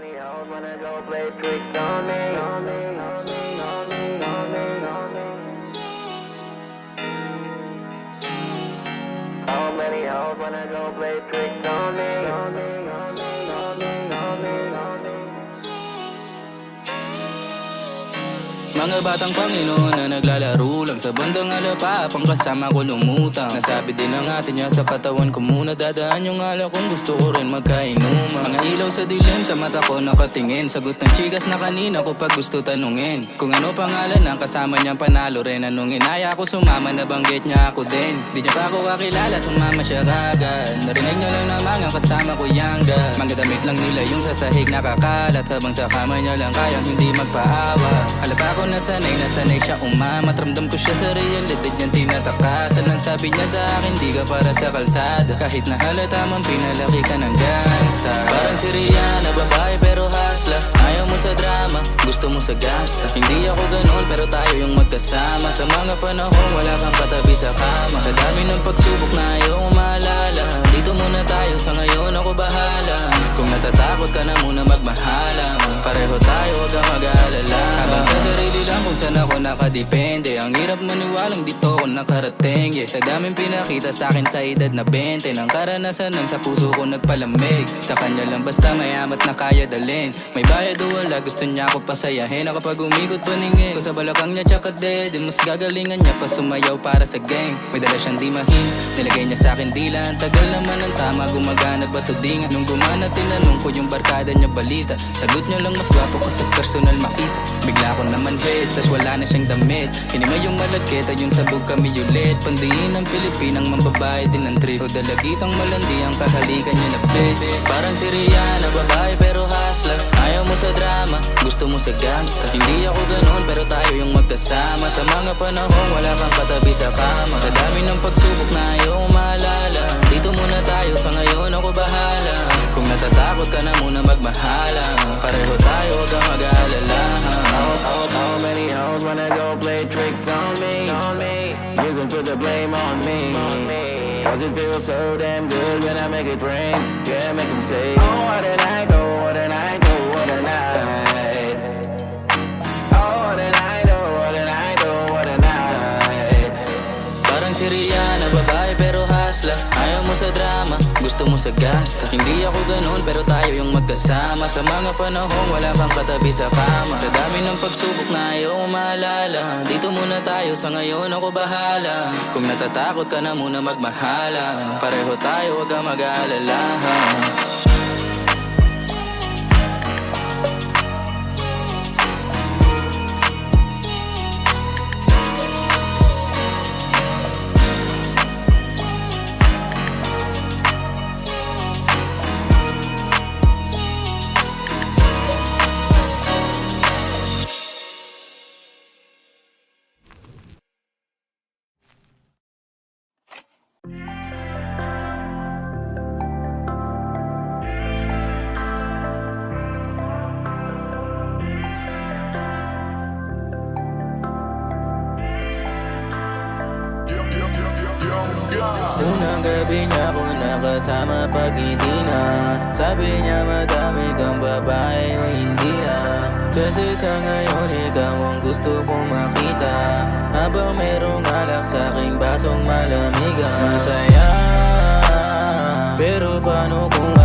many hoes wanna go play tricks on me? On me, Mga batang Panginoon na naglalaro lang Sa bandang alapa, pang kasama ko lumutang. Nasabi din ng atin niya sa katawan ko muna Dadaan yung alak kung gusto ko rin magkainuman Mga ilaw sa dilim, sa mata ko nakatingin Sagot ng chikas na kanina ko pag gusto tanungin. Kung ano pangalan ng kasama niyang panalo rin Anong inaya ko sumama, nabanggit niya ako din. Di niya pa ako kakilala, sumama siya kagad. Narinig niya lang na mga kasama ko yangga. Mga damit lang nila yung sa sahig nakakalat. Habang sa kama niya lang kayang hindi magpaawa. Halata ko na sanay, nasanay siya umamat Ramdam ko siya sa realidad niyang tinatakasan Ang sabi niya sa akin, di ka para sa kalsada. Kahit na halata man pinalaki ka ng gangsta. Parang si Rihanna, babae pero hasla Ayaw mo sa drama, gusto mo sa gangsta. Hindi ako ganun pero tayo yung magkasama. Sa mga panahon wala kang katabi sa kama. Sa dami ng pagsubok na ayaw maalala Dito muna tayo, sa ngayon. Ako bahala Kung natatakot ka na muna magmahala Pareho tayo, huwag kang mag-aalala. Habang sa sarili lang kung saan ako nakadepende. Ang hirap maniwalang dito ako nakarating yeah. Sa daming pinakita sa akin sa edad na 20 Nang karanasan ng sa puso ko nagpalamig. Sa kanya lang basta mayamat na kaya dalhin. May bayad o wala gusto niya ako pasayahin. Ako pag umikot paningin Ko sa balakang niya tsaka dead mas gagalingan niya pa sumayaw para sa gang. May dala siyang di mahin Nilagay niya sa akin dila Ang tagal naman ng tama. Gumagana ba to dinga Nung gumana tinanong ko yung barkada niya balita. Sagot niya lang mas gwapo ko sa personal makita. Bigla ko naman head Tas wala na siyang damit. Hinimay yung malagkit At yung sabog kami ulit. Pandiin ng Pilipinang mambabae din ng trip. O dalagitang malandi Ang kahalikan niya na bed. Parang si Rihanna Babae pero hasla Ayaw mo sa drama Gusto mo sa gangsta Hindi ako ganun Pero tayo yung magkasama. Sa mga panahon Wala kang katabi sa kama. Sa dami ng pagsubok na ayaw maalala. Dito muna tayo Sa ngayon ako bahala natatakot ka na muna magmahala Pareho tayo Huwag kang mag-aalala How, many hoes wanna go play tricks on me? You can put the blame on me. Cause it feels so damn good when I make it rain. Yeah, make them say, Oh, what a night, oh, what gusto mo sa gangsta Hindi ako ganun pero tayo yung magkasama. Sa mga panahon wala kang katabi sa kama Sa dami ng pagsubok na ayaw maalala. Dito muna tayo, sa ngayon ako bahala. Kung natatakot ka na muna magmahala. Pareho tayo, huwag kang mag-aalala Unang gabi niya ako nakasama pag hindi na. Sabi niya madami kang babae o hindi ah Kasi sa ngayon ikaw ang gusto kong makita. Habang merong alak sa aking basong malamig. Masaya. Pero paano kung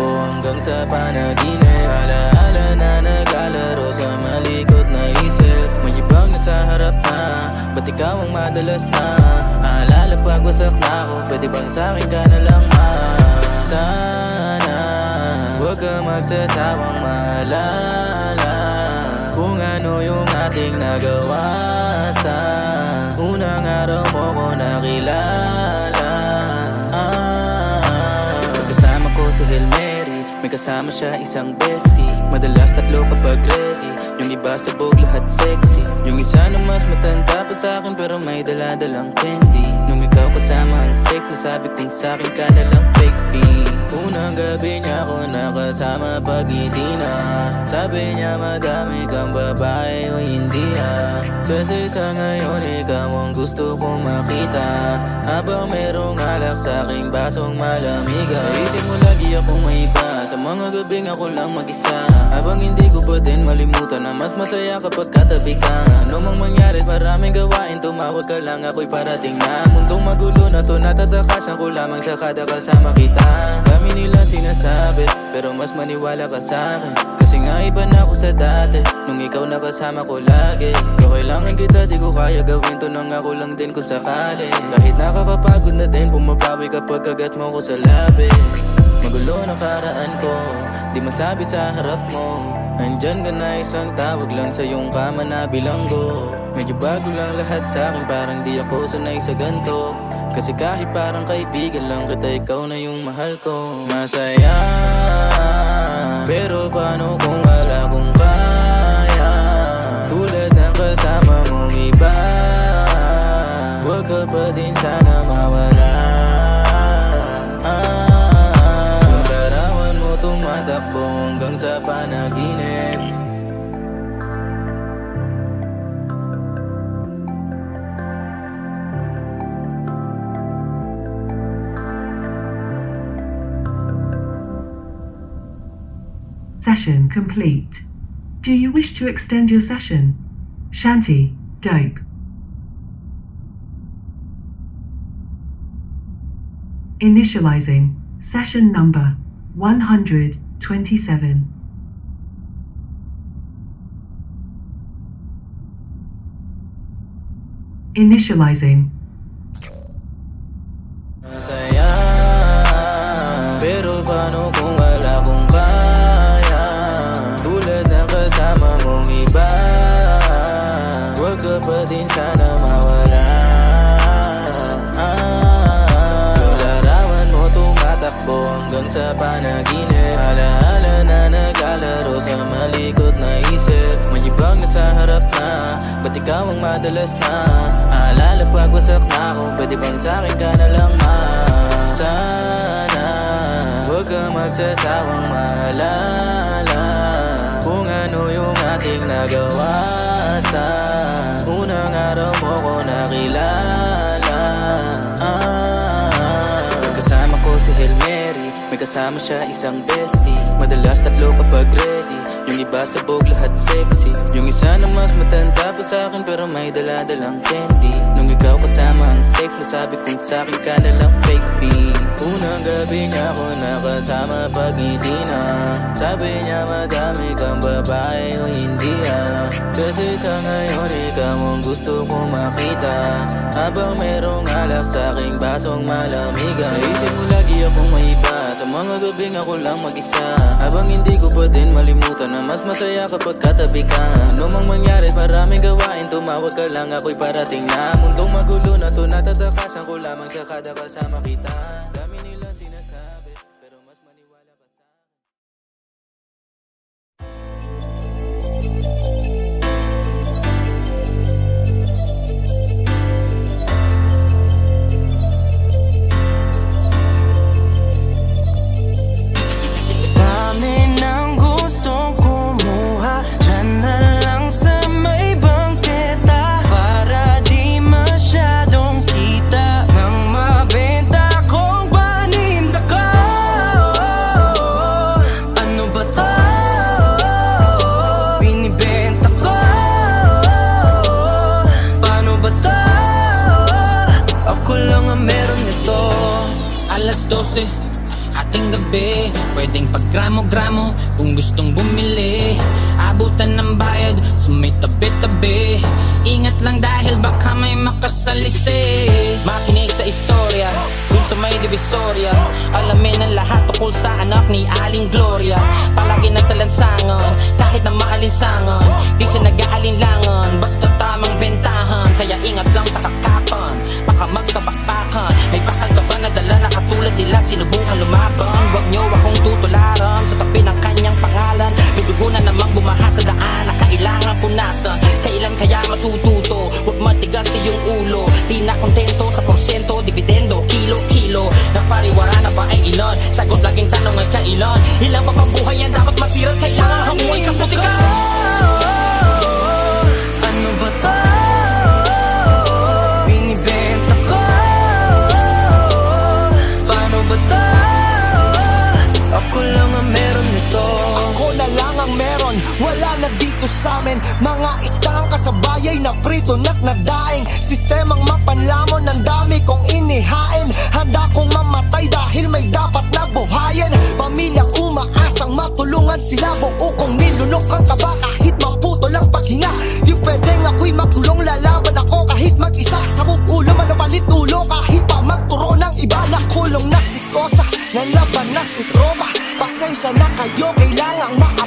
tumatakbo hanggang sa panaginip. Alaala na naglalaro sa malikot na isip. May ibang nasa harap na Ba't ikaw ang madalas na? Aalala pag wasak na ako Pwede bang sa'kin ka na lang ma? Sana Huwag ka magsasawang maalala Kung ano yung ating nagawa Sa unang araw mo ko nakilala. Ah, Pagkasama ko si Hail Mary May kasama siya isang bestie. Madalas tatlo kapag ready. Yung iba sabog lahat sexy. Yung isa na mas matanda pa sa akin Pero may dala-dalang candy. Nung ikaw kasama ang safe Nasabi kong sa'kin ka na lang fake P Unang gabi niya ako nakasama pag hindi na. Sabi niya madami kang babae o hindi ha? Kasi sa ngayon ikaw ang gusto kong makita. Habang merong alak sa aking basong malamiga Isip mo lagi akong may iba Sa mga gabing ako lang mag-isa. Habang hindi ko pa din malimutan na mas masaya kapag katabi ka. Ano mang mangyari maraming gawain. Tumawag ka lang ako'y parating na. Mundong magulo na to natatakasan ko lamang sa kada kasama kita. Dami nila sinasabi pero mas maniwala ka sa akin. Kasi nga iba na ako sa dati Nung ikaw nakasama ko lagi. Kung kailangan kita di ko kaya gawin to Nang ako lang din kung sakali. Kahit nakakapagod na din Pumapawi kapag kagat mo ko sa labi Magulo na karaan ko Di masabi sa harap mo. Andyan ka na isang tawag lang sa iyong kama na bilanggo. Medyo bago lang lahat sa akin Parang di ako sanay sa ganto. Kasi kahit parang kaibigan lang kita Ikaw na yung mahal ko. Masaya Pero paano kung wala kong kaya? Tulad ng kasama mong iba Huwag ka pa din sana mawala Session complete. Do you wish to extend your session? Shanty, dope. Initializing session number 127. Initializing Pero din sana mawala. Ah, Yung larawan mo tumatakbo hanggang sa panaginip. Alaala na naglalaro sa malikot na isip. May ibang nasa harap na Ba't ikaw ang madalas na? Aalala pag wasak na ako Pwede bang sa'kin ka na lang ma? Sana Huwag ka magsasawang maalala Kung ano yung ating nagawa Sa unang araw mo ko nakilala. Ah, Kasama ko si Hail Mary May kasama siya isang bestie. Madalas tatlo kapag ready Yung iba sabog lahat sexy. Yung isa na mas matanda pa sa akin Pero may daladalang candy. Nung ikaw kasama ang safe Nasabi kong sa'kin ka na lang fake P Unang gabi niya ako nakasama pag hindi na. Sabi niya madami kang babae o hindi ah Kasi sa ngayon ikaw ang gusto kong makita. Habang merong alak sa aking basong malamiga. Naisip mo lagi akong may iba. Sa mga gabing ako lang mag-isa. Habang hindi ko pa din malimutan na mas masaya kapag katabi ka. Ano mang mangyari maraming gawain. Tumawag ka lang ako'y parating na. Mundong magulo na to. Natatakasan ko lamang sa kada kasama kita minsangon Di siya nag-aalinlangon Basta tamang bentahan. Kaya ingat lang sa kakapon Baka magkapakpakan. May bakal ka ba na dala na katulad nila? Sinubukan lumaban. Huwag nyo akong tutularan Sa tabi ng kanyang pangalan. May dugo na namang bumaha sa daan Na kailangan punasan. Kailan kaya matututo? Huwag matigas sa iyong ulo. Di na kontento sa porsyento Dividendo, kilo-kilo Napariwara na ba ay ilan? Sagot laging tanong ay kailan? Ilang pa pang buhay ang dapat masira Kailangan hamuin sa putikan na prito na't nadaing Sistemang mapanlamon, ang dami kong inihain. Handa kong mamatay dahil may dapat na buhayin. Pamilyang umaasang matulungan sila. Buo kong nilunok ang kaba kahit maputo lang paghinga Di pwedeng ako'y magkulong lalaban ako kahit mag-isa. Sa ulo man o palit ulo. Kahit pa magturo ng iba Nakulong na si Kosa, nalaban na si Tropa. Pasensya na kayo, kailangang maabot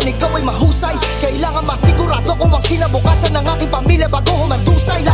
kailangan ikaw ay mahusay. Kailangan masigurado kung ang kinabukasan ng aking pamilya bago humatusay La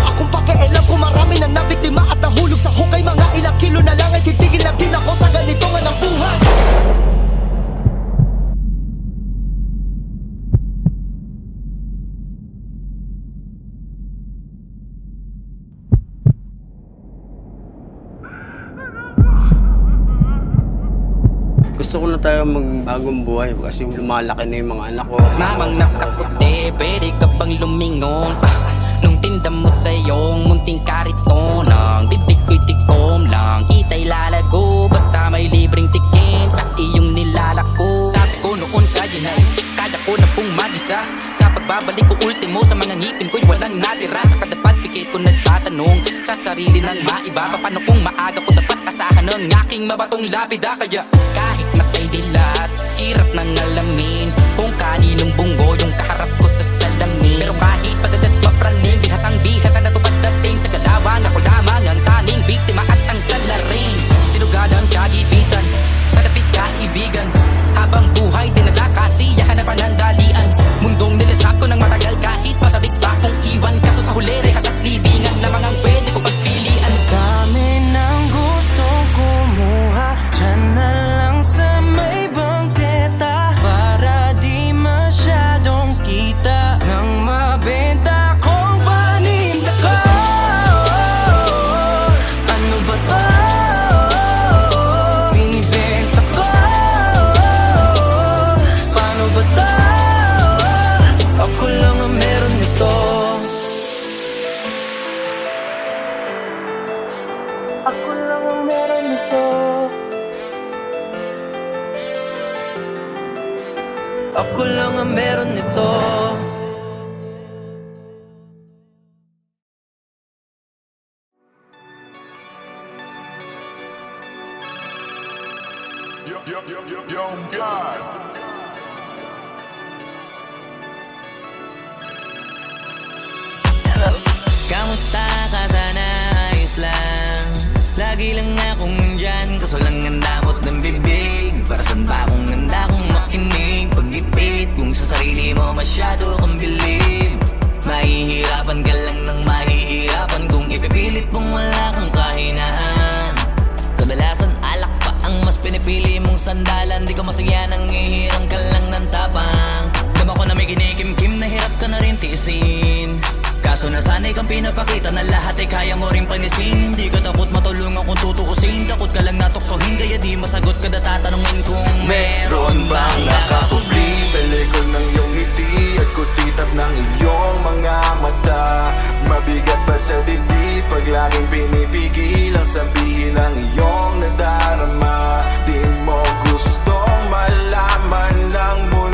buhay. Kasi lumalaki na yung mga anak ko. Mamang nakaputi, pwede ka bang lumingon? Ah, Nung tinda mo sa iyong munting kariton Ang bibig ko'y tikom lang, kita'y lalago Basta may libreng tikim sa iyong nilalako. Sabi ko noon kaya na kaya ko na pong magisa. Sa pagbabalik ko ultimo sa mga ngipin ko'y walang natira. Sa kada pagpikit ko nagtatanong sa sarili ng maiba. Paano kung maaga ko dapat asahan ng aking mabatong lapida Kaya kahit na dilat, hirap nang alamin Kung kaninong bunggo yung kaharap ko sa salamin. Pero kahit padalas mapraning, bihasang bihasa na tupadating Sa galawan Mahihirapan ka lang ng mahihirapan Kung ipipilit mong wala kang kahinaan. Kadalasan alak pa ang mas pinipili mong sandalan. Di ko masaya nang ihirang ka lang ng tapang. Dama ko na may kinikimkim na hirap ka na rin tiisin. Kaso nasanay kang pinapakita na lahat ay kaya mo rin panisin Hindi ka takot matulungan kung tutuusin. Takot ka lang natuksohin kaya di masagot. Kada tatanungin kung meron bang nakapubli Sa likod ng iyong ngiti At kutitap ng iyong mga mata. Mabigat pa sa dibdib Pag laging pinipigil Ang sabihin ng iyong nadarama. Di mo gustong malaman ng mundo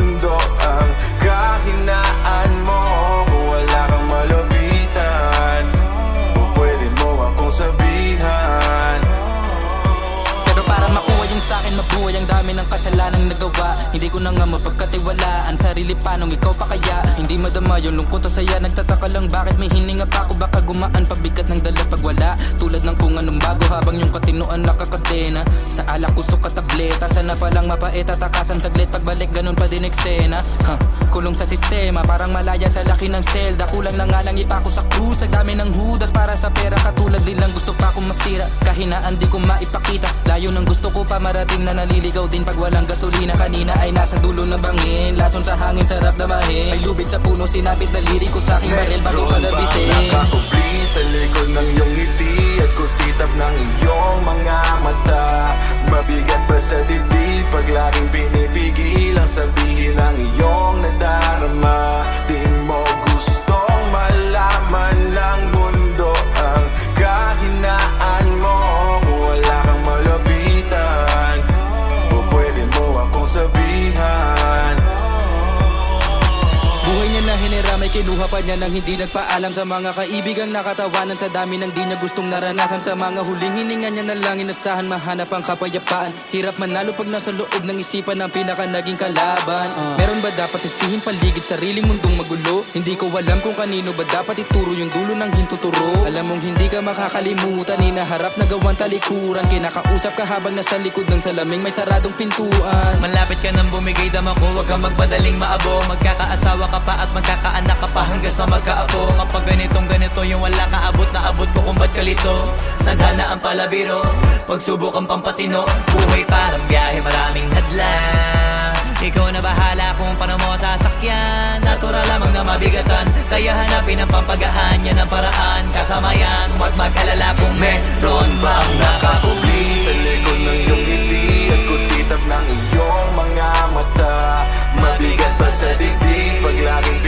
Hindi ko na nga mapagkatiwalaan Sarili pa nung ikaw pa kaya? Hindi madama yung lungkot o saya Nagtataka lang bakit may hininga pa ako? Baka gumaan pabigat ng dala pag wala. Tulad ng kung anong bago Habang yung katinuan nakakadena. Sa alak kusok at tableta Sana palang mapait at takasan saglit. Pagbalik ganun pa din eksena. Huh. Kulong sa sistema Parang malaya sa laki ng selda. Kulang na nga lang ipako sa krus Ang dami ng hudas para sa pera. Katulad din lang gusto pa akong masira Kahinaan di ko maipakita. Layo ng gusto ko pa marating na naliligaw din. Pag walang gasolina kanina ay nasa dulo ng bangin. Lason sa hangin sarap damahin. May lubid sa puno sinapit daliri ko sa aking baril. Bago ka nabitin. Nakakubli sa likod ng iyong ngiti At kutitap ng iyong mga mata? Mabigat pa sa dibdib Pag laging pinipigil Ang sabihin ng iyong nadarama. Di mo gustong malaman ng mundo Ang kahinaan mo. Kung wala kang malapitan O pwede mo akong sabihan. Buhay niya na hinira may kinuha pa niya nang hindi nagpaalam sa mga kaibigang nakatawanan sa dami ng di niya gustong naranasan. Sa mga huling hininga niya na lang inasahan mahanap ang kapayapaan. Hirap manalo pag nasa loob ng isipan ng pinaka naging kalaban. Meron ba dapat sisihin paligid sariling mundong magulo? Hindi ko alam kung kanino ba dapat ituro yung dulo ng hintuturo. Alam mong hindi ka makakalimutan inaharap na gawan talikuran. Kinakausap ka habang nasa likod ng salaming may saradong pintuan. Malapit ka nang bumigay dama ko Huwag kang magmadaling maabo. Magkakaasawa ka pa at magkakaanak ka pa. Hanggang sa magkaapo Kapag ganitong ganito yung wala ka abot na abot ko kung ba't kalito Tadhana ang palabiro Pagsubok ang pampatino. Buhay parang biyahe maraming hadlang. Ikaw na bahala kung paano mo sasakyan. Natural lamang na mabigatan. Kaya hanapin ang pampagaan Yan ang paraan. Kasama yan Huwag mag-alala kung meron bang nakakubli Sa likod ng iyong ngiti At kutitap ng iyong mga mata Mabigat pa sa dibdib. Pag laging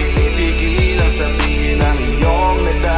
pinipigil Ang iyong nadarama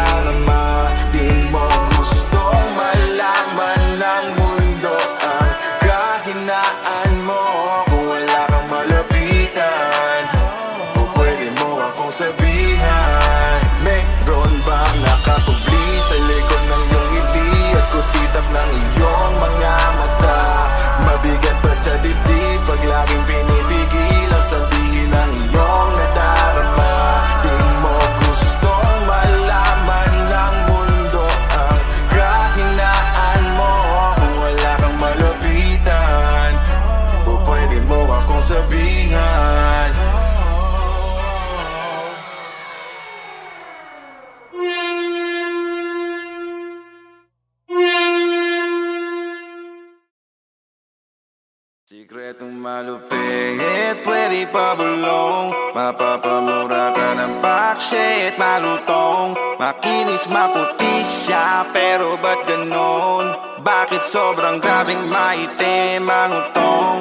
Sikretong malupit, pwede pabulong Mapapamura ka ng bakshit, malutong Makinis, maputi siya, pero ba't ganon? Bakit sobrang grabing maitim ang utong?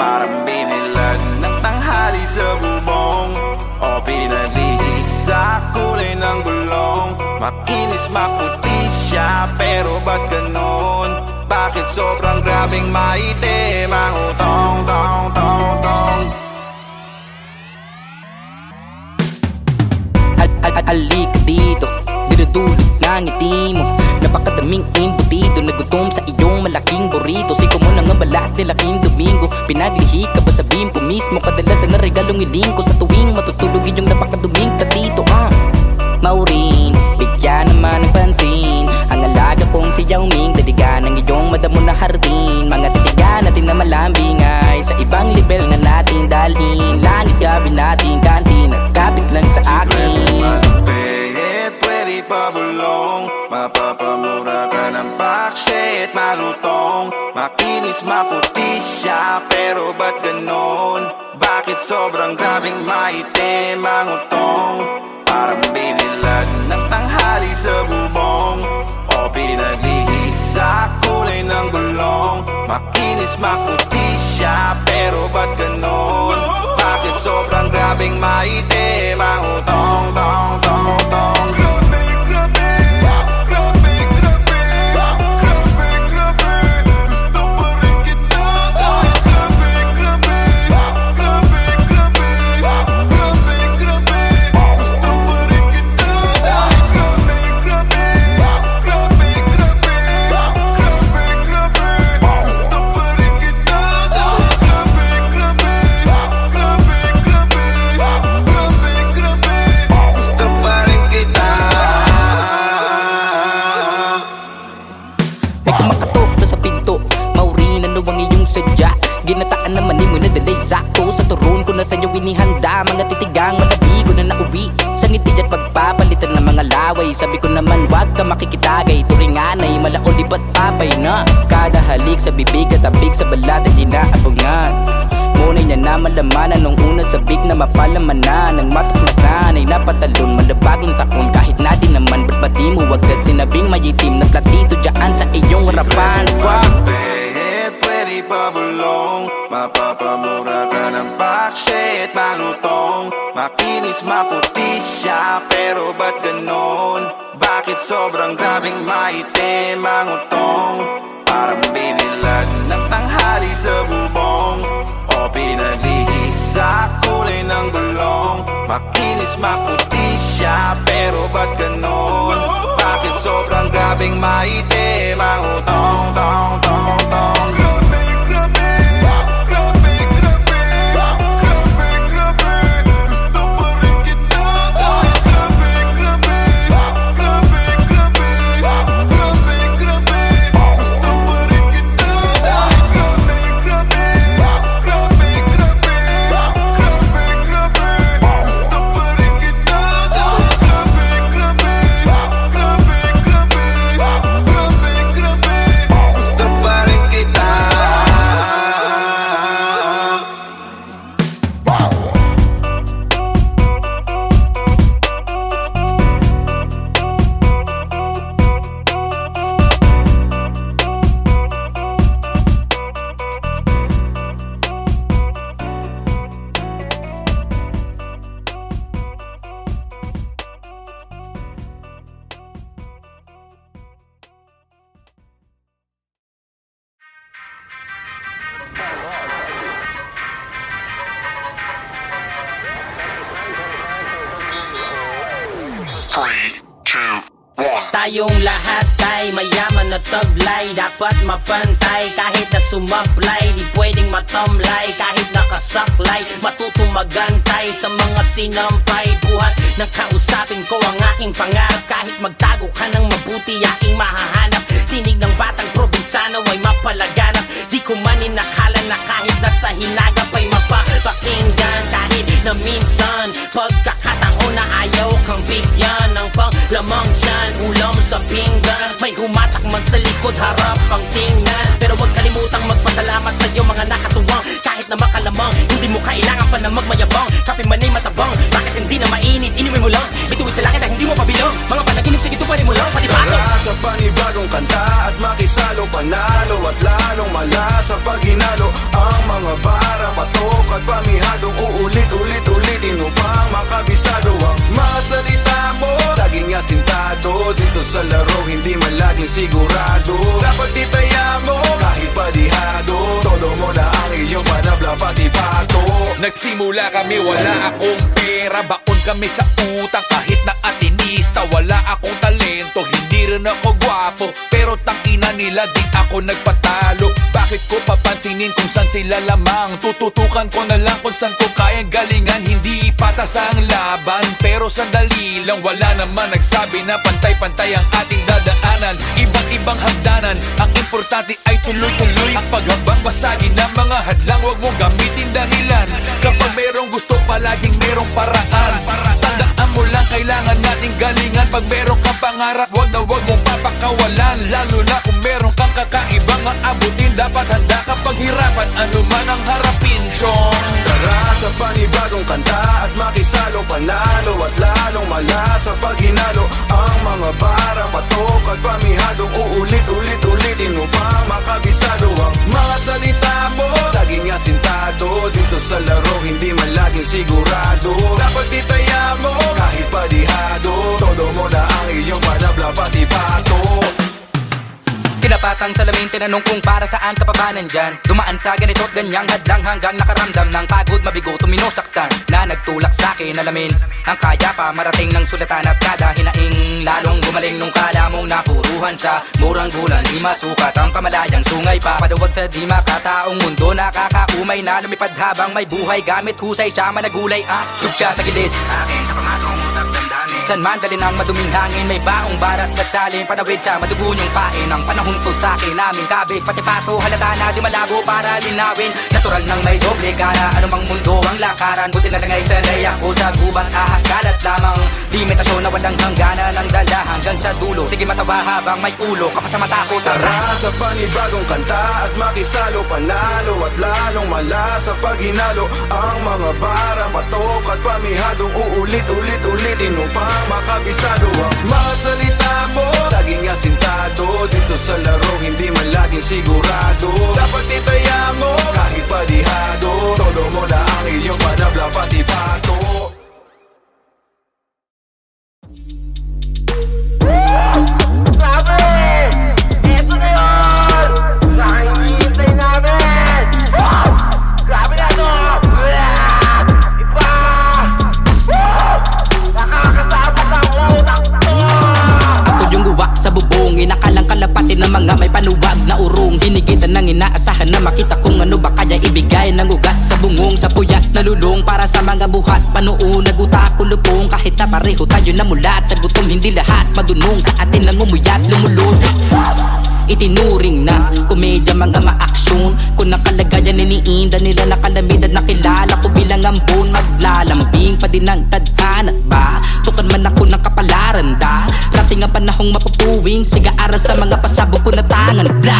Parang binilag ng tanghali sa bubong O pinaglihis sa kulay ng gulong Makinis, maputi siya, pero ba't ganon? Bakit sobrang grabing maitim ang utong, tong, tong, tong. Al al al Alika dito. Dinudulot ng ngiti mo. Napakadaming embutido Nagutom sa iyong malaking burrito. Siko mo na nga balat ni laking domingo. Pinaglihi ka ba sa bimpo mismo? Kadalasan na regalong iling ko. Sa tuwing matutulog iyong napakaduming katito ah Maurin, bigyan naman ng pansin. Ang alaga kong si Yao Ming Iyong madamo na hardin. Mga titigan natin na malambing ay Sa ibang level na natin dalhin. Langit gabi natin kantin. At kapit lang sa akin. Malupit, pwede pabulong Mapapamura ka ng bakshit, malutong. Makinis, maputi siya, pero ba't ganon? Bakit sobrang grabing maitim ang utong? Parang binilag ng tanghali sa bubong Makinis, maputi siya, pero ba't ganon? Bakit sobrang grabing maitim ang Ginataan naman ni mo na delay. Sakto sa turon ko na sa inyo inihanda. Mga titigang malabi ko na nauwi. Sa ngiti at pagpapalitan ng mga laway. Sabi ko naman wag ka makikitagay. Turinganay malaol di ba't papay na? Kada halik sa bibig at abig sa balat ay inaabangan Ngunay niya na malamanan nung una sabik na mapalamanan. Nang matuklasan ay napatalon malabagong taon Kahit na di naman ba't ba di mo agad sinabing may itim na platito dyan sa iyong harapan? Fuck! Kahit pwede pa bulong Mapapamura ka ng bakshit Malutong Makinis maputi siya Pero ba't ganon? Bakit sobrang grabing maitim ang utong? Parang binilag ng tanghali sa bubong O pinaglihis sa kulay ng gulong Makinis maputi siya Pero ba't ganon? Bakit sobrang grabing maitim ang utong? Tong, tong, tong Grabe, magtago ka ng mabuti aking mahahanap. Tinig ng batang probinsyano ay mapalaganap. Di ko man inakala na kahit nasa hinagap ay mapapakinggan. Kahit na minsan pagkakataon na ayaw kang bigyan Ng panglamang dyan, ulam sa pinggan. May humatak man sa likod, harap ang tingnan. Pero huwag kalimutang magpasalamat sa iyo mga nakatuwang. Kahit na makalamang, hindi mo kailangan pa na magmayabang. Kape man ay matabang, bakit hindi na mainit, inumin mo lang. Bituin sa langit na hindi mo pabilang Mga panaginip, sige tuparin mo lang, panibago Tara sa panibagong kanta at makisalo Panalo at lalong malasa pag hinalo Ang mga bara, patok at pamihadong Uulit-ulit-ulitin upang makabisado asintado Dito sa laro, hindi man laging sigurado. Dapat itaya mo, kahit padihado Todo mo na ang iyong panabla, pati pato Nagsimula kami, wala akong pera Baon kami sa utang. Kahit na atinista Wala akong talento, hindi rin ako gwapo. Pero tangina nila, di ako nagpatalo. Bakit ko papansinin kung saan sila lamang? Tututukan ko na lang kung saan ko kayang galingan. Hindi patas ang laban Pero sandali lang, wala naman nagsabi na pantay-pantay ang ating dadaanan. Iba't ibang hagdanan, ang importante ay tuloy-tuloy. Ang paghambang basagin ng mga hadlang Huwag mong gamitin dahilan Kapag merong gusto, palaging merong paraan. Tandaan mo lang, kailangan nating galingan. Pag meron kang pangarap, wag na wag mong papakawalan. Lalo na kung meron kang kakaibang ang abutin. Dapat handa ka paghirapan, ano man ang harapin, Sean Tara sa panibagong kanta at makisalo Panalo at lalong malasa pag hinalo Ang mga bara, patok at pamihadong Uulit-ulit-ulitin upang makabisado Ang mga salita mo, laging asintado Dito sa laro, hindi man laging sigurado. Dapat itaya mo, kahit padihado Todo mo na ang iyong panabla, pati pato Tinapakang salamin, tinanong kung para saan ka pa ba nandyan. Dumaan sa ganito't ganyang hadlang hanggang nakaramdam ng pagod mabigo tuminusaktan Na nagtulak sa akin alamin Ang kaya pa marating ng sulatan at kada hinaing. Lalong gumaling nung kala mong napuruhan sa murang gulan Di masukat ang kamalayang sungay pa. Paduwag sa di makataong mundo Nakakaumay na lumipad habang may buhay. Gamit husay sa managulay at Sugya tagilid. Akin sa pamatong utak San man dalin ang maduming hangin. May baong barat kasalin Panawid sa madugo niyong pain Ang panahon to sa akin naming kabig Pati pato halata na di malabo para linawin. Natural nang may doble cara Anumang mundo ang lakaran. Buti na lang ay sanay ako sa gubat. Ahas kalat lamang. Limitasyon na walang hanggana ng dala hanggang sa dulo. Sige matawa habang may ulo. Kapag sa mata ko tara. Sa panibagong kanta at makisalo Panalo at lalong malasa pag hinalo Ang mga bara, patok at pamihadong Uulit-ulit-ulitin upang makabisado Ang mga salita mo, laging asintado Dito sa laro, hindi man laging sigurado. Dapat itaya mo, kahit padihado Todo mo na ang iyong panabla pati pato para sa mga buhat. Panoon, naguta ako lupong kahit na pareho tayo na mulat Sa gutom hindi lahat madunong. Sa atin lang umuyat lumulod Itinuring na komedya mga maaksyon. Kung nakalagayan iniinda nila nakalamid at nakilala ko bilang ambon Maglalambing pa din ang tadhana. Ba? Tukan man ako ng kapalaran da? Dating ang panahong mapupuwing Siga-aral sa mga pasabog ko na tangan. Bla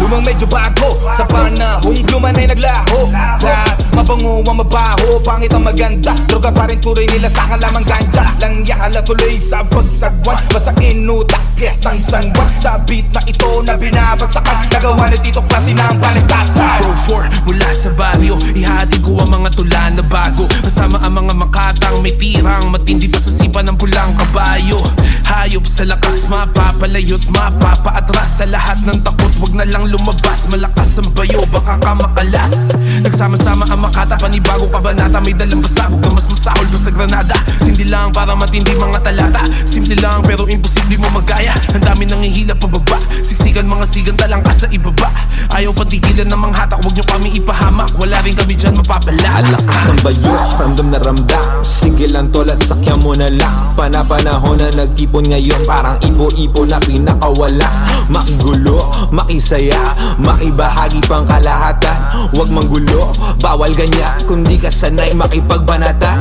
Lumang medyo bago Sa panahong lumanay naglaho. Lahat mabango ang mabaho Pangit ang maganda. Droga pa rin tuloy nila sa kalamang ganja. Lang yakala tuloy sa pagsagwan Basta inutak yes ng sangwan. Sa beat na ito na binabagsakan. Nagawa na dito klase ng paligtasan Pro 4 mula sa baryo Ihati ko ang mga tula na bago. Kasama ang mga makatang may tirang Matindi pa sa sipa ng pulang kabayo. Hayop sa lakas mapapalayot Mapapaatras. Sa lahat ng takot Wag na lang lumabas. Malakas ang bayo baka ka makalas. Nagsama-sama ang makata Panibago kabanata May dalang pasabog na mas masahol pa sa granada. Sindi lang para matindi mga talata. Simple lang pero imposible mo magaya. Ang dami nangihila pababa Siksikan mga sigang talang ka sa ibaba. Ayaw patigilan ng mga hatak Huwag nyo kami ipahamak Wala rin kami dyan mapapala Alakas ng bayo, ramdam na ramdam. Sige lang tol at sakyan mo na lang. Panapanahon na nagtipon ngayon. Parang ipo-ipo na pinakawala. Magulo, makisaya Makibahagi pang kalahatan. Huwag manggulo, bawal ganyan. Kung di ka sanay makipagbanata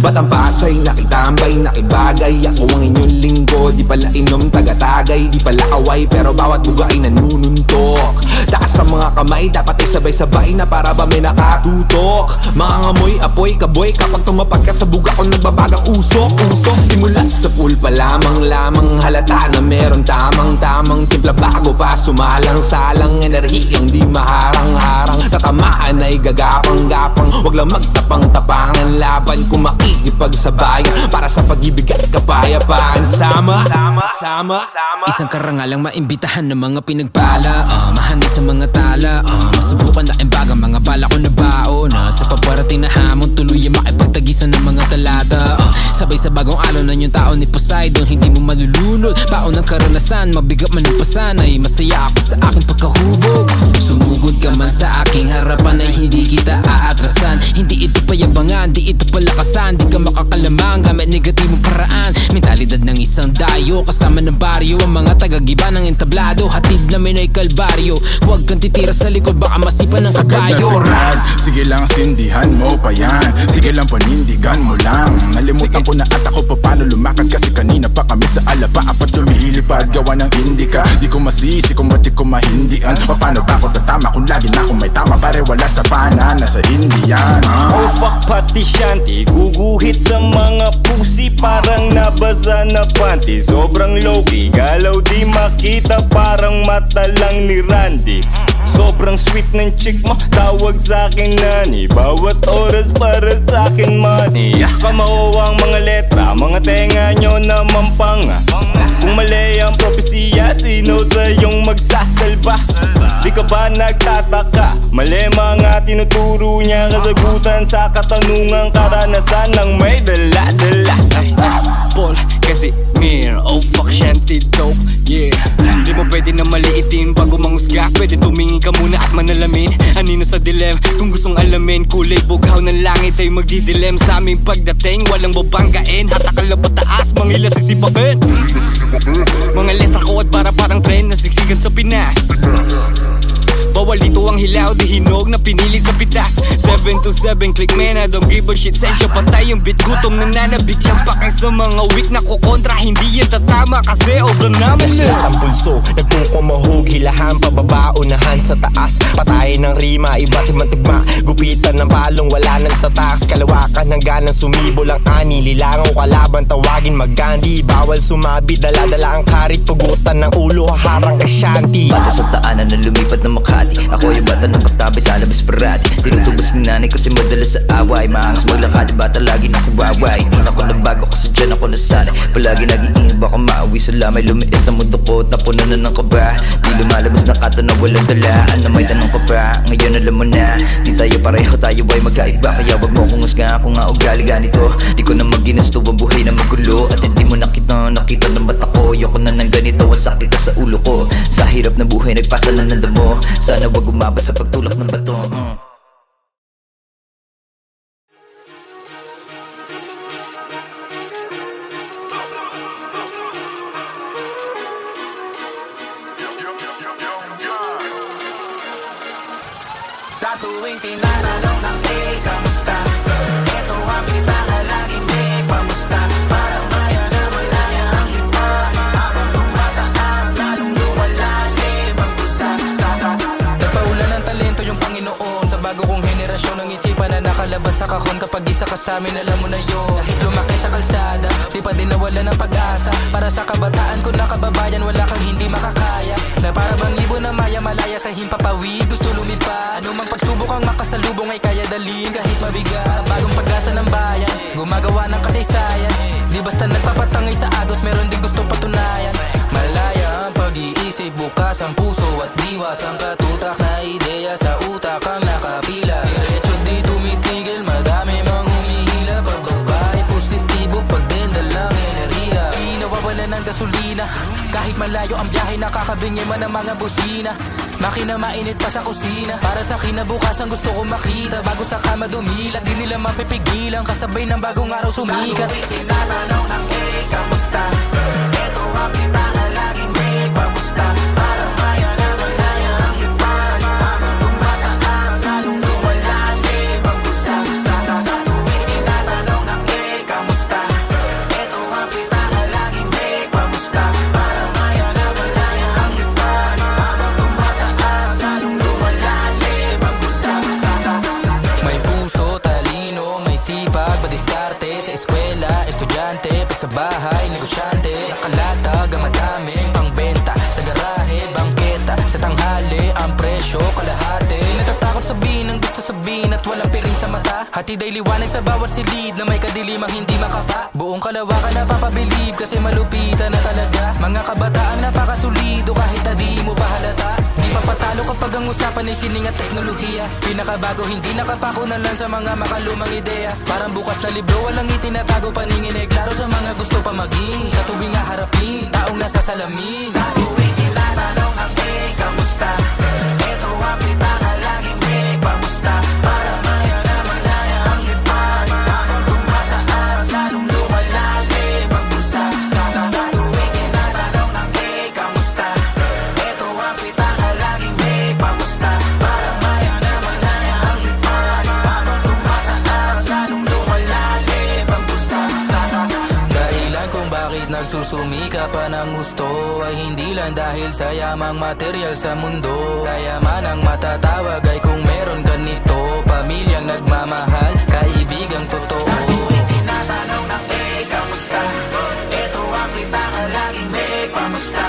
Batang patsay, nakitambay, nakibagay? Ako ang inyong linggo Di pala inom, tagatagay. Di pala away, pero bawat buga ay nanununtok. Taas sa mga kamay, dapat ay sabay-sabay Na para ba may nakatutok Mga ngamoy, apoy, kaboy. Kapag tumapag ka sa buga ko nagbabagang usok Usok, simulat sa pool pa lamang Lamang. Halata na meron tamang-tamang Timpla bago pa sumalang-salang Enerhiyang di maharang-harang Tatamaan ay gagapang-gapang Huwag lang magtapang-tapangan Laban kung makikipagsabayan Para sa pag-ibig at kapayapaan Sama, sama, Isang karangalang maimbitahan ng mga pinagpala. Uh, Mahani sa mga tala. Uh, Masubukan na imbaga mga bala ko na baon Sa paparating na hamon Tuloy makipagtagisan Sabay sa bagong alon ng yung tao ni Poseidon. Hindi mo malulunod Baon ng karanasan. Mabigat man ang pasanay Masaya ako sa aking pagkahubog. Sumugod ka man sa aking harapan Ay hindi kita aatrasan. Hindi ito payabangan Di ito palakasan. Di ka makakalamang Gamit negatibong paraan. Mentalidad ng isang dayo Kasama ng baryo. Ang mga tagagiba ng entablado Hatid namin ay kalbaryo. Huwag kang titira sa likod Baka masipan ng na kabayo. Sige lang sindihan mo pa yan. Sige lang panindigan mo lang. Nalimutan ko na at ako pa paano lumakad? Kasi kanina pa kami sa alaba Apat lumihilipad gawa ng indika Di ko masisi kung ba't di ko mahindian Paano ba ako tatama kung lagi na akong may tama? Pare wala sa pana nasa Indian ah. Oh fuck pati shanty Guguhit sa mga pusi. Parang nabasa na panty. Sobrang low-key Galaw di makita. Parang mata lang ni Randy Sobrang sweet ng chick mo Tawag sa akin nani Bawat oras para sa akin money. Kamao ang mga letra Mga tenga nyo na mampanga Kung mali ang propesya Sino sa iyong magsasalba Di ka ba nagtataka? Mali mga tinuturo niya. Kasagutan sa katanungang karanasan Ng may dala-dala. Paul, kasi mir Oh fuck, shanty dope, yeah. Di mo pwede na maliitin. Bago mangusga Pwede tumingin ka muna at manalamin. Anino sa dilem, kung gustong alamin Kulay bughaw ng langit ay magdidilem. Sa aming pagdating, walang babanggain Hatakal na pataas, mangila sisipakin Mga letra ko at para parang tren Nasiksikan sa Pinas Bawal dito ang hilaw, di hinog na pinilit sa pitas. 7 to 7, click man, I don't give a shit. Sensya patay yung beat, gutom na nanabig lang Pakay sa mga weak na kukontra. Hindi yan tatama kasi obra naman na. Restless ang pulso, nagkukumahog Hilahan, pababa, unahan sa taas. Patayin ng rima, iba't ibang tugma Gupitan ng palong, wala nang tataas. Kalawakan ng ganang sumibol ang ani. Lilangaw kalaban, tawagin magandi Bawal sumabi, dala-dala ang karit Pugutan ng ulo, haharang ka shanty Bata sa taanan na lumipat ng Makati Ako yung bata ng katabi sa labas parati Tinutubos ng nanay kasi madalas sa away. Maangas maglakad, bata lagi na kuwaway. Di na ako nabago kasi dyan ako nasanay. Palagi nag-iingat baka maawi sa lamay. Lumiit ang mundo ko at napuno na ng kaba. Di lumalabas na kato na walang dala. Ano may tanong ka pa, ngayon alam mo na. Di tayo pareho, tayo ay magkaiba Kaya wag mo kong husga ako nga ugali ganito Di ko na maginusto ang buhay na magulo. At hindi mo nakita, nakita ng mata ko. Ayoko na ng ganito, ang sakit na sa ulo ko. Sa hirap na buhay, nagpasa na ng damo. Sana wag umabot sa pagtulak ng bato mm. Kahit malayo ang biyahe, nakakabingay man ang mga busina. Makina mainit pa sa kusina. Para sa kinabukasan gusto ko makita. Bago sa kama dumilat Di nila mapipigilan. Kasabay ng bagong araw sumikat. Sa tuwing tinatanong ng hey, kamusta? Ito ang pitaka laging may pamusta bahay, negosyante Nakalatag ang madaming pangbenta. Sa garahe, bangketa Sa tanghali, ang presyo, kalahati. Natatakot sabihin ang gusto sabihin At walang piring sa mata. Hatid ay liwanag sa bawat silid Na may kadilimang hindi makapa Buong kalawakan napapabilib Kasi malupitan na talaga. Mga kabataan napakasulido Kahit na di mo pa halata Di pa patalo kapag ang usapan ay sining at teknolohiya. Pinakabago hindi nakapakunan lang sa mga makalumang ideya. Parang bukas na libro walang itinatago paningin ay klaro sa mga gusto pa maging. Sa tuwing haharapin, taong nasa salamin. Sa tuwing tinatanong ang hey, kamusta? Ito ang pitaka gusto Ay hindi lang dahil sa yamang material sa mundo. Kayaman ang matatawag ay kung meron ka nito Pamilyang nagmamahal, kaibigang totoo. Tinatanong ng hey, kamusta? Ito ang pitaka laging may pamusta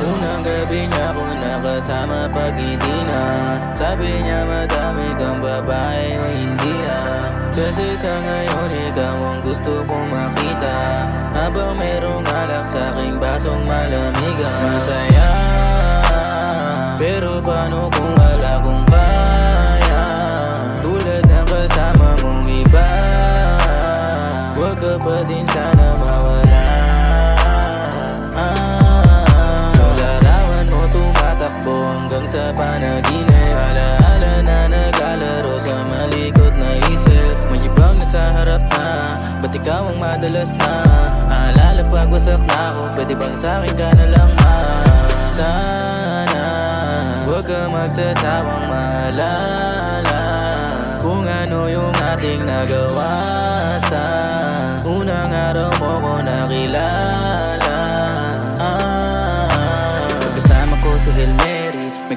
Unang gabi niya ako nakasama pag hindi na. Sabi niya madami kang babae o hindi ha Kasi sa ngayon ikaw ang gusto kong makita. Habang merong alak sa aking basong malamig Masaya. Pero paano kung wala kong kaya? Tulad ng kasama mong iba. Huwag ka pa din sana tumatakbo hanggang sa panaginip. Alaala na naglalaro sa malikot na isip. May ibang nasa harap na Ba't ikaw ang madalas na? Aalala pag wasak na ako Pwede bang sa'kin ka na lang ma? Sana Huwag ka magsasawang maalala Kung ano yung ating nagawa. Sa unang araw mo ko nakilala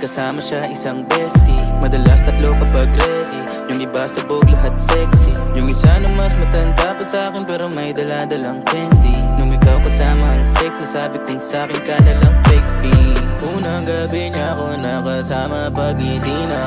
kasama siya isang bestie. Madalas tatlo kapag ready. Yung iba sabog lahat sexy. Yung isa na mas matanda pa sa akin Pero may daladalang candy. Nung ikaw kasama ang safe Nasabi kong sa'kin ka na lang fake pee Unang gabi niya ako nakasama pag hindi na.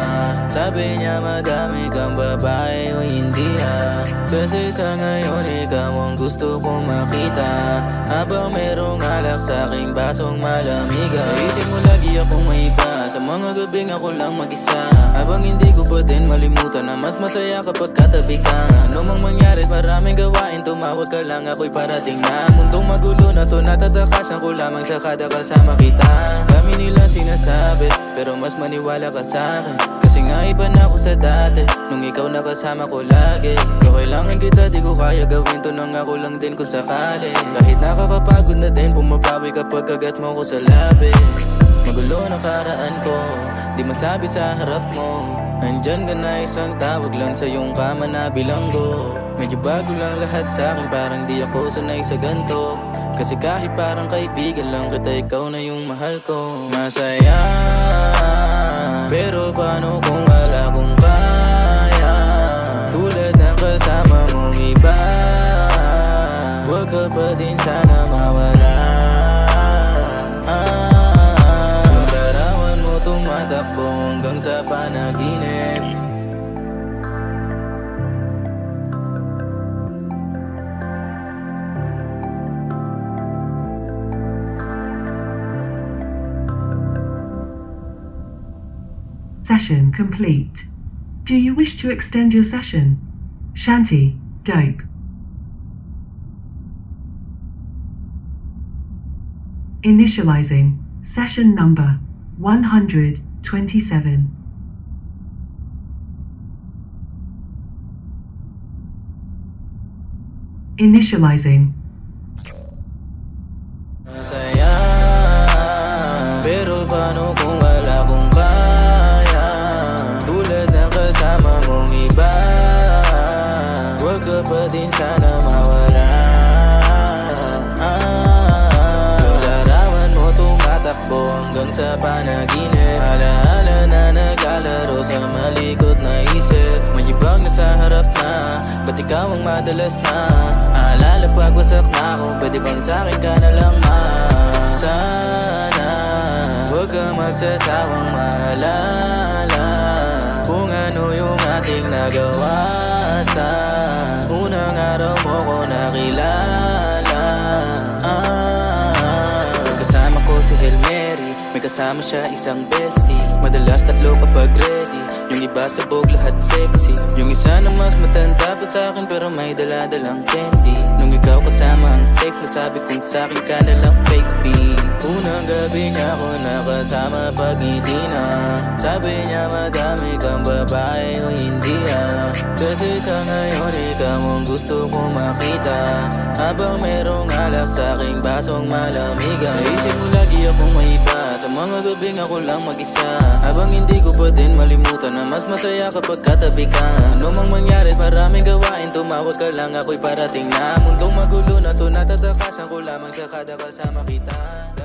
Sabi niya madami kang babae o hindi ha Kasi sa ngayon ikaw ang gusto kong makita. Habang merong alak sa aking basong malamiga. Isip mo lagi akong may iba Sa mga gabing ako lang mag-isa Habang hindi ko pa din malimutan na mas masaya kapag katabi ka. Ano mang mangyari maraming gawain Tumawag ka lang ako'y parating na. Mundong magulo na to natatakasan ko lamang sa kada kasama kita. Dami nila sinasabi pero mas maniwala ka sa akin. Kasi nga iba na ako sa dati Nung ikaw nakasama ko lagi. Kung kailangan kita di ko kaya gawin to Nang ako lang din kung sakali. Kahit nakakapagod na din Pumapawi kapag kagat mo ko sa labi Magulo na karaan ko. Di masabi sa harap mo. Andyan ka na isang tawag lang sa iyong kama na bilanggo. Medyo bago lang lahat sa akin Parang di ako sanay sa ganto. Kasi kahit parang kaibigan lang kita Ikaw na yung mahal ko. Masaya Pero paano kung Session complete. Do you wish to extend your session? Shanty, dope. Initializing session number 127. Initializing panaginip Alaala na naglalaro sa malikot na isip. May ibang nasa harap na Ba't ikaw ang madalas na? Aalala pag wasak na ako Pwede bang sa'kin ka na lang ma? Sana Huwag ka magsasawang maalala Kung ano yung ating nagawa. Sa unang araw mo ko nakilala May kasama siya isang bestie. Madalas tatlo kapag ready. Yung iba sabog lahat sexy. Yung isa na mas matanda pa sa Pero may daladalang candy. Nung ikaw kasama ang safe Nasabi kong sa'kin ka na lang fake pee Unang gabi niya ako nakasama pag hindi na. Sabi niya madami kang babae o hindi ah. Kasi sa ngayon ikaw ang gusto kong makita. Habang merong alak sa aking basong malamiga Naisip mo lagi akong may iba Sa mga gabing ako lang mag-isa. Habang hindi ko pa din malimutan Na mas masaya kapag katabi ka. Ano mang mangyari maraming gawain Tumawag ka lang ako'y parating na. Mundong magulo na to natatakasan ko lamang sa kada kasama kita